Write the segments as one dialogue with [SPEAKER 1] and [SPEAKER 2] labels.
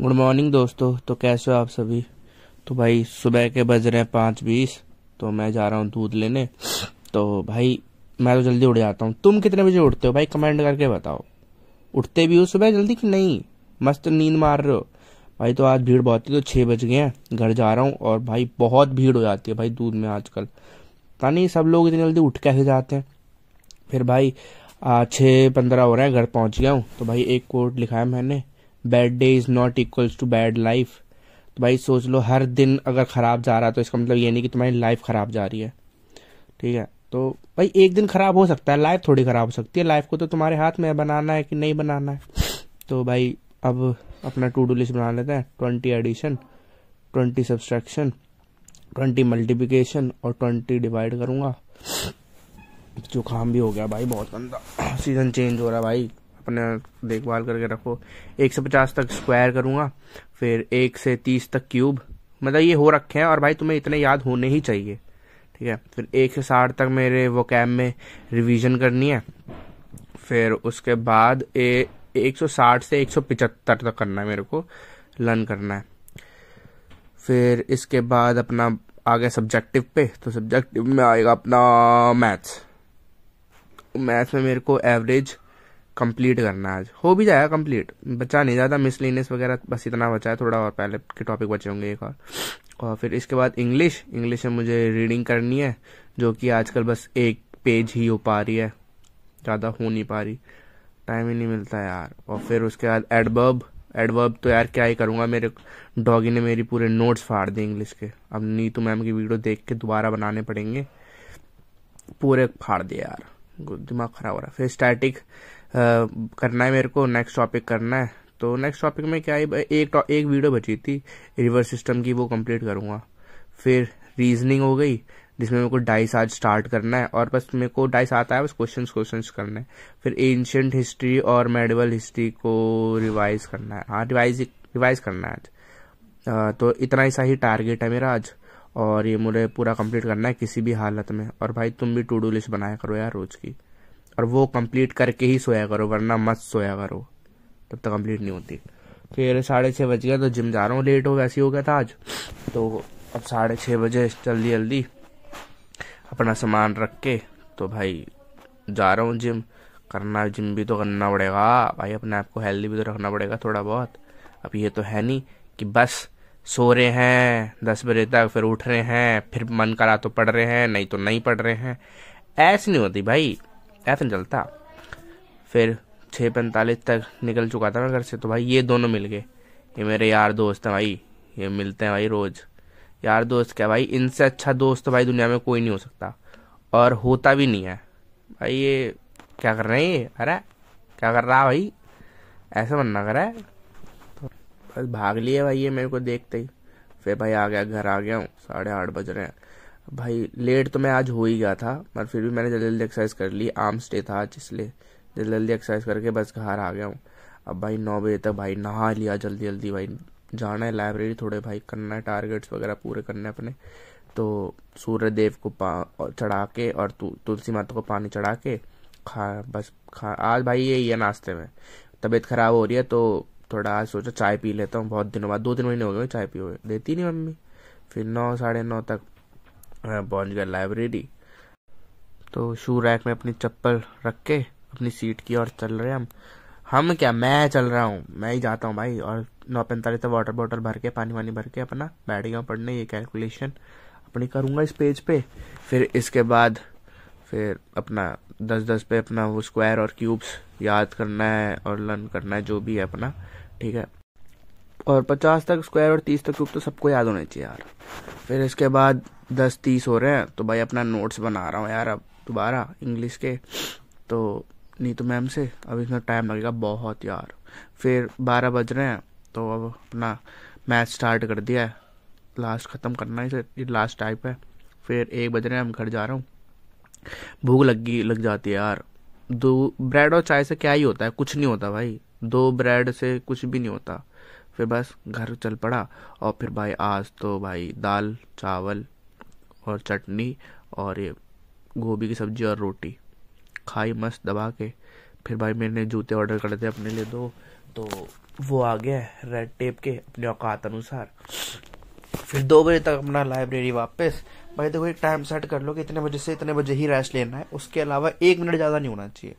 [SPEAKER 1] Good morning दोस्तों। तो कैसे हो आप सभी? तो भाई, सुबह के बज रहे हैं पाँच बीस तो मैं जा रहा हूँ दूध लेने। तो भाई, मैं तो जल्दी उठ जाता हूँ। तुम कितने बजे उठते हो? भाई, कमेंट करके बताओ। उठते भी हो सुबह जल्दी कि नहीं? मस्त नींद मार रहे हो। भाई तो आज भीड़ बहुत थी तो छः बज गए हैं। घर जा रहा हूँ और भाई, बहुत भीड़ हो जाती है भाई दूध में आजकल। पता नहीं, सब लोग इतनी जल्दी उठ कैसे जाते हैं। फिर भाई छः पंद्रह हो रहे हैं, घर पहुँच गया हूँ। तो भाई, एक कोट लिखा है मैंने। Bad day is not equals to bad life तो भाई सोच लो, हर दिन अगर ख़राब जा रहा है तो इसका मतलब ये नहीं कि तुम्हारी लाइफ ख़राब जा रही है। ठीक है? तो भाई एक दिन ख़राब हो सकता है लाइफ थोड़ी ख़राब हो सकती है। लाइफ को तो तुम्हारे हाथ में बनाना है कि नहीं बनाना है। तो भाई अब अपना टू डू लिस्ट बना लेते हैं। Twenty addition twenty subtraction twenty multiplication और ट्वेंटी डिवाइड करूँगा। जुकाम भी हो गया भाई, बहुत गंदा। सीज़न चेंज हो रहा है भाई। अपने देखभाल करके रखो। एक से पचास तक स्क्वायर करूँगा फिर एक से तीस तक क्यूब मतलब ये हो रखे हैं और भाई तुम्हें इतने याद होने ही चाहिए। ठीक है? फिर एक से साठ तक मेरे वो कैम में रिवीजन करनी है। फिर उसके बाद ए, एक सौ साठ से एक सौ पिचहत्तर तक करना है मेरे को। लर्न करना है। फिर इसके बाद अपना आ गया सब्जेक्टिव पे तो सब्जेक्टिव में आएगा अपना मैथ्स मैथ्स में मेरे को एवरेज कंप्लीट करना है आज। हो भी जाएगा कंप्लीट बचा नहीं, ज़्यादा मिसलिनियस वगैरह बस इतना बचा है, थोड़ा और पहले के टॉपिक बचे होंगे एक और। और फिर इसके बाद इंग्लिश इंग्लिश में मुझे रीडिंग करनी है, जो कि आजकल बस एक पेज ही हो पा रही है। ज़्यादा हो नहीं पा रही। टाइम ही नहीं मिलता यार। और फिर उसके बाद एडबर्ब एडवर्ब तो यार क्या ही करूँगा, मेरे डॉगी ने मेरी पूरे नोट्स फाड़ दिए इंग्लिश के। अब नीतू मैम की वीडियो देख के दोबारा बनाने पड़ेंगे। पूरे फाड़ दिए यार। दिमाग खराब हो रहा है। फिर स्टैटिक करना है मेरे को नेक्स्ट टॉपिक करना है। तो नेक्स्ट टॉपिक में क्या है एक एक वीडियो बची थी रिवर्स सिस्टम की, वो कंप्लीट करूँगा। फिर रीजनिंग हो गई, जिसमें मेरे को डाइस आज स्टार्ट करना है, और बस मेरे को डाइस आता है, बस क्वेश्चंस क्वेश्चंस करना है। फिर एंशियंट हिस्ट्री और मेडिवल हिस्ट्री को रिवाइज करना है। हाँ रिवाइज रिवाइज करना है आज। तो इतना ऐसा ही टारगेट है मेरा आज, और ये मुझे पूरा कंप्लीट करना है किसी भी हालत में। और भाई, तुम भी टू डू लिस्ट बनाया करो यार रोज की। और वो कंप्लीट करके ही सोया करो, वरना मत सोया करो। तब तक कंप्लीट नहीं होती। फिर साढ़े छः बज गया तो जिम जा रहा हूँ। लेट हो, वैसे ही गया था आज। तो अब साढ़े छः बजे जल्दी जल्दी अपना सामान रख के तो भाई जा रहा हूँ जिम करना जिम भी तो करना पड़ेगा। भाई अपने आप को हेल्दी भी तो रखना पड़ेगा थोड़ा बहुत। अब ये तो है नहीं कि बस सो रहे हैं, दस बजे तक फिर उठ रहे हैं, फिर मन करा तो पढ़ रहे हैं, नहीं तो नहीं पढ़ रहे हैं। ऐसी नहीं होती भाई। ऐसा चलता। फिर छः पैंतालीस तक निकल चुका था मैं घर से तो भाई ये दोनों मिल गए। ये मेरे यार दोस्त हैं भाई, ये मिलते हैं भाई रोज़। यार दोस्त क्या भाई, इनसे अच्छा दोस्त भाई दुनिया में कोई नहीं हो सकता। और होता भी नहीं है। भाई ये क्या कर रहे हैं ये? अरे, क्या कर रहा है भाई? ऐसा बनना कर। रहा है तो बस भाग लिए भाई ये मेरे को देखते ही। फिर भाई आ गया, घर आ गया हूँ। साढ़े आठ बज रहे हैं। भाई, लेट तो मैं आज हो ही गया था, पर फिर भी मैंने जल्दी जल्दी एक्सरसाइज कर ली। आर्म स्टे था आज इसलिए जल्दी जल्दी एक्सरसाइज करके बस घर आ गया हूँ। अब भाई, नौ बजे तक भाई नहा लिया जल्दी जल्दी भाई। जाना है लाइब्रेरी थोड़े भाई, करना है टारगेट्स वगैरह पूरे करने अपने। तो सूर्य देव को चढ़ा के और तुलसी माता को पानी चढ़ा के खा, बस खा, आज भाई यही है नाश्ते में। तबीयत खराब हो रही है तो थोड़ा आज सोचा चाय पी लेता हूँ, बहुत दिनों बाद, दो तीन महीने हो गए चाय पी हुए। देती नहीं मम्मी? फिर नौ, साढ़े नौ तक पहुँच गया लाइब्रेरी। तो शू रैक में अपनी चप्पल रख के अपनी सीट की ओर चल रहे हम। हम क्या, मैं चल रहा हूँ, मैं ही जाता हूँ भाई। और नौ पैंतालीस तक वाटर बॉटल भर के, पानी वानी भर के अपना बैठ गया पढ़ने, ये कैलकुलेशन अपनी करूँगा इस पेज पे। फिर इसके बाद फिर अपना दस दस पे अपना वो स्क्वायर और क्यूब्स याद करना है और लर्न करना है, जो भी है अपना, ठीक है? और पचास तक स्क्वायर और तीस तक क्यूब तो सबको याद होने चाहिए यार। फिर इसके बाद दस तीस हो रहे हैं तो भाई अपना नोट्स बना रहा हूँ यार अब दोबारा इंग्लिश के। तो नीतू मैम से, अब इसमें टाइम लगेगा बहुत यार। फिर बारह बज रहे हैं तो अब अपना मैथ स्टार्ट कर दिया है। लास्ट ख़त्म करना है ये लास्ट टाइप है। फिर एक बज रहे हैं, हम घर जा रहा हूँ। भूख लगी, लग जाती है यार। दो ब्रेड और चाय से क्या ही होता है, कुछ नहीं होता भाई। दो ब्रेड से कुछ भी नहीं होता। फिर बस घर चल पड़ा, और फिर भाई आज तो भाई दाल, चावल और चटनी और ये गोभी की सब्ज़ी और रोटी। खाई मस्त दबा के। फिर भाई मैंने जूते ऑर्डर कर दिए अपने लिए दो। तो वो आ गया रेड टेप के अपने औकात अनुसार। फिर दो बजे तक अपना लाइब्रेरी वापस। भाई देखो, एक टाइम सेट कर लो कि इतने बजे से इतने बजे ही रेस्ट लेना है। उसके अलावा एक मिनट ज़्यादा नहीं होना चाहिए।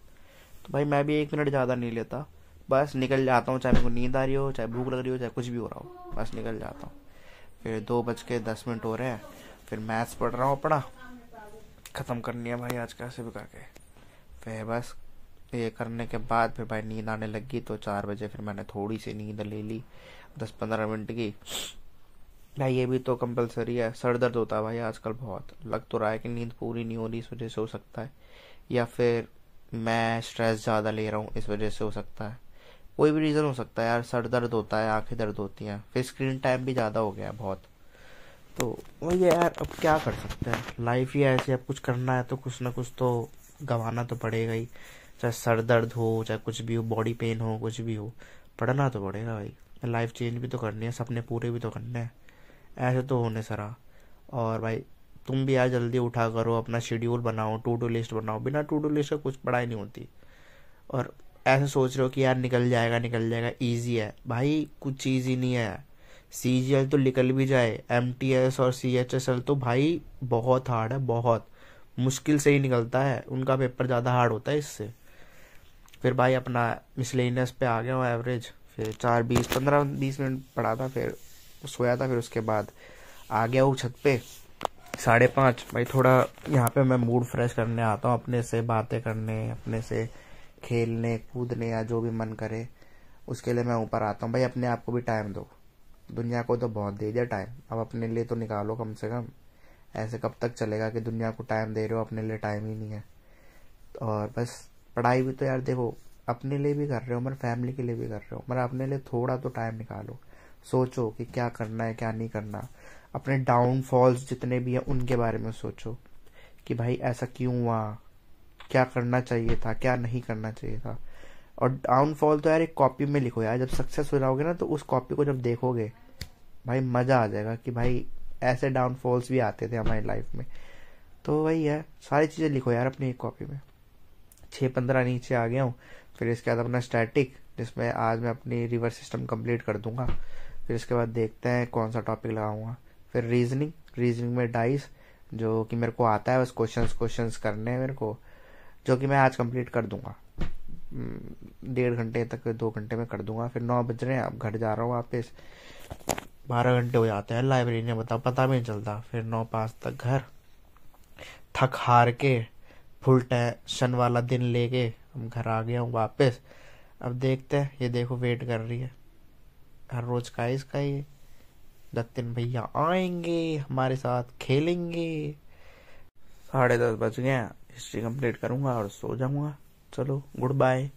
[SPEAKER 1] तो भाई मैं भी एक मिनट ज़्यादा नहीं लेता। बस निकल जाता हूँ, चाहे मेरे को नींद आ रही हो, चाहे भूख लग रही हो, चाहे कुछ भी हो रहा हो। बस निकल जाता हूँ। फिर दो बज के दस मिनट हो रहे हैं। फिर मैथ्स पढ़ रहा हूँ अपना। ख़त्म करनी है भाई आज कैसे भी करके। फिर बस, ये करने के बाद फिर भाई नींद आने लगी तो चार बजे फिर मैंने थोड़ी सी नींद ले ली दस पंद्रह मिनट की। भाई ये भी तो कंपलसरी है, सर दर्द होता है भाई आजकल बहुत। लग तो रहा है कि नींद पूरी नहीं हो रही इस वजह से हो सकता है। या फिर मैं स्ट्रेस ज़्यादा ले रहा हूँ इस वजह से हो सकता है। कोई भी रीज़न हो सकता है यार, सर दर्द होता है, आँखें दर्द होती हैं। फिर स्क्रीन टाइम भी ज़्यादा हो गया है बहुत। तो वही यार, अब क्या कर सकते हैं? लाइफ ही ऐसी अब कुछ करना है तो कुछ ना कुछ तो गंवाना तो पड़ेगा ही। चाहे सर दर्द हो, चाहे कुछ भी हो बॉडी पेन हो, कुछ भी हो, पढ़ना तो पड़ेगा भाई। लाइफ चेंज भी तो करनी है, सपने पूरे भी तो करने हैं। ऐसे तो होने सरा। और भाई, तुम भी यार जल्दी उठा करो, अपना शेड्यूल बनाओ टू डू लिस्ट बनाओ। बिना टू डू लिस्ट का कुछ पढ़ाई नहीं होती। और ऐसे सोच रहे हो कि यार निकल जाएगा निकल जाएगा ईजी है। भाई, कुछ ईजी नहीं है। सी जी एल तो निकल भी जाए एम टी एस और सी एच एस एल तो भाई बहुत हार्ड है, बहुत। मुश्किल से ही निकलता है, उनका पेपर ज़्यादा हार्ड होता है इससे। फिर भाई अपना मिसलेनियस पे आ गया हूँ एवरेज फिर चार बीस, पंद्रह, बीस मिनट पढ़ा था, फिर सोया था, फिर उसके बाद आ गया वो छत पे। साढ़े पाँच, भाई थोड़ा यहाँ पे मैं मूड फ्रेश करने आता हूँ, अपने से बातें करने, अपने से खेलने, कूदने या जो भी मन करे, उसके लिए मैं ऊपर आता हूँ। भाई अपने आप को भी टाइम दो। दुनिया को तो बहुत दे दिया टाइम अब अपने लिए तो निकालो कम से कम। ऐसे कब तक चलेगा कि दुनिया को टाइम दे रहे हो? अपने लिए टाइम ही नहीं है। और बस, पढ़ाई भी तो यार देखो, अपने लिए भी कर रहे हो, मगर फैमिली के लिए भी कर रहे हो। मगर अपने लिए थोड़ा तो टाइम निकालो। सोचो कि क्या करना है, क्या नहीं करना। अपने डाउनफॉल्स जितने भी हैं, उनके बारे में सोचो। कि भाई ऐसा क्यों हुआ? क्या करना चाहिए था, क्या नहीं करना चाहिए था? और डाउनफॉल तो यार एक कॉपी में लिखो यार, जब सक्सेस हो जाओगे ना तो उस कॉपी को जब देखोगे, भाई मज़ा आ जाएगा कि भाई ऐसे डाउनफॉल्स भी आते थे हमारी लाइफ में। तो वही है, सारी चीज़ें लिखो यार अपनी एक कॉपी में। छः पंद्रह नीचे आ गया हूँ, फिर इसके बाद अपना स्टैटिक जिसमें आज मैं अपनी रिवर सिस्टम कंप्लीट कर दूँगा। फिर इसके बाद देखते हैं कौन सा टॉपिक लगाऊँगा। फिर रीजनिंग रीजनिंग में डाइस जो कि मेरे को आता है, बस क्वेश्चंस क्वेश्चंस करने हैं मेरे को, जो कि मैं आज कंप्लीट कर दूँगा। डेढ़ घंटे तक, दो घंटे में कर दूँगा। फिर नौ बज रहे हैं, अब घर जा रहा हूँ वापस। बारह घंटे हो जाते हैं, लाइब्रेरी में बताओ पता भी नहीं चलता। फिर नौ पाँच तक घर, थक हार के, फुल टेंशन वाला दिन लेके हम घर आ गया हूँ वापस। अब देखते हैं, ये देखो, वेट कर रही है। हर रोज का इसका ही। जतिन भैया आएँगे, हमारे साथ खेलेंगे। साढ़े दस बज गए हिस्ट्री कंप्लीट करूँगा और सो जाऊँगा। चलो गुड बाय